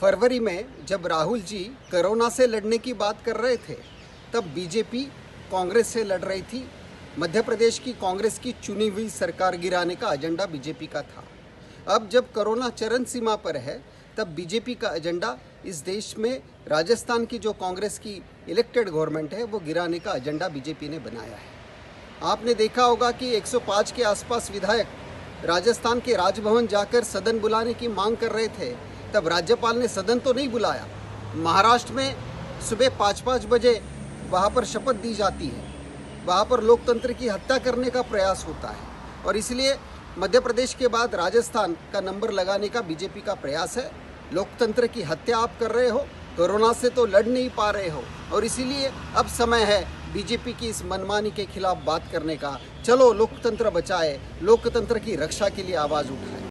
फरवरी में जब राहुल जी कोरोना से लड़ने की बात कर रहे थे, तब बीजेपी कांग्रेस से लड़ रही थी। मध्य प्रदेश की कांग्रेस की चुनी हुई सरकार गिराने का एजेंडा बीजेपी का था। अब जब कोरोना चरम सीमा पर है, तब बीजेपी का एजेंडा इस देश में राजस्थान की जो कांग्रेस की इलेक्टेड गवर्नमेंट है, वो गिराने का एजेंडा बीजेपी ने बनाया है। आपने देखा होगा कि 105 के आसपास विधायक राजस्थान के राजभवन जाकर सदन बुलाने की मांग कर रहे थे। तब राज्यपाल ने सदन तो नहीं बुलाया। महाराष्ट्र में सुबह पाँच पाँच बजे वहाँ पर शपथ दी जाती है। वहाँ पर लोकतंत्र की हत्या करने का प्रयास होता है और इसलिए मध्य प्रदेश के बाद राजस्थान का नंबर लगाने का बीजेपी का प्रयास है। लोकतंत्र की हत्या आप कर रहे हो, कोरोना से तो लड़ नहीं पा रहे हो और इसीलिए अब समय है बीजेपी की इस मनमानी के खिलाफ बात करने का। चलो लोकतंत्र बचाए, लोकतंत्र की रक्षा के लिए आवाज़ उठाए।